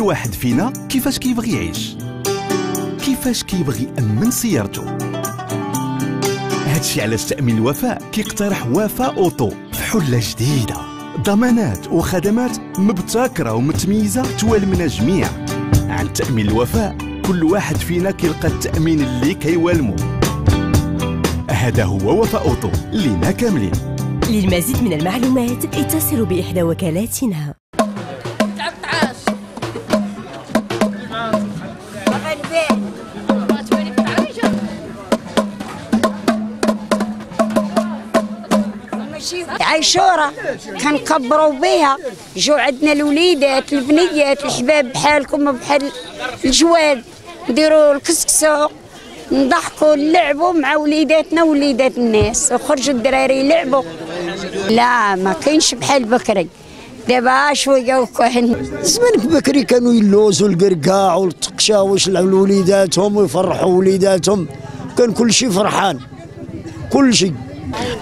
واحد فينا كيفاش كيبغي يعيش. كيفاش كيبغي يأمن سيارته. هادشي علاش تأمين الوفاء كيقترح وفاء أوتو. حلة جديدة. ضمانات وخدمات مبتكرة ومتميزة توالمنا جميع. عند تأمين الوفاء كل واحد فينا كيلقى التأمين اللي كيوالمو. هذا هو وفاء أوتو. لينا كاملين. للمزيد من المعلومات اتصلوا بإحدى وكالاتنا. عيشورة كنكبروا بها جو عندنا الوليدات البنيات الشباب بحالكم بحال الجواد. نديروا الكسكسو نضحكوا نلعبوا مع وليداتنا ووليدات الناس. وخرجوا الدراري يلعبوا. لا ما كاينش بحال بكري. دابا شوية وكهن زمانك بكري كانوا يلوزوا القرقاع والتقشاوش لوليداتهم ويفرحوا وليداتهم. كان كل شيء فرحان. كل شيء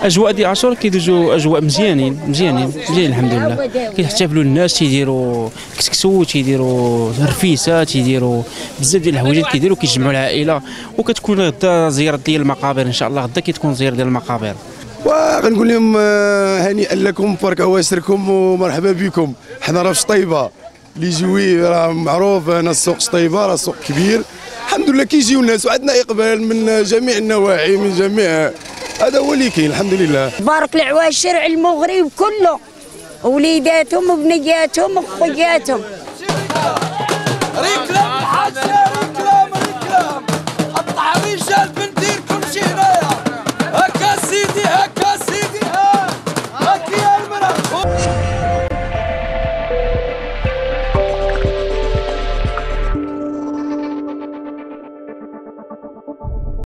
أجواء ديال عاشور كيدوزوا أجواء مزيانين مزيانين مزيانين الحمد لله كيحتفلوا الناس تيديروا كسكسو تيديروا رفيسة تيديروا بزاف ديال الحوايج كيديروا كيجمعوا العائلة. وكتكون غدا زيارة ديال المقابر إن شاء الله. غدا كتكون زيارة ديال المقابر. وغنقول لهم آه، هنيئا لكم بارك عواشركم ومرحبا بكم. حنا راه في شطيبه لي جوي راه معروف هنا السوق شطيبه راه سوق كبير. الحمد لله كيجيو الناس وعندنا إقبال من جميع النواحي من جميع هذا هو اللي كاين الحمد لله. بارك العواشر المغرب كله. وليداتهم وبنياتهم وخوياتهم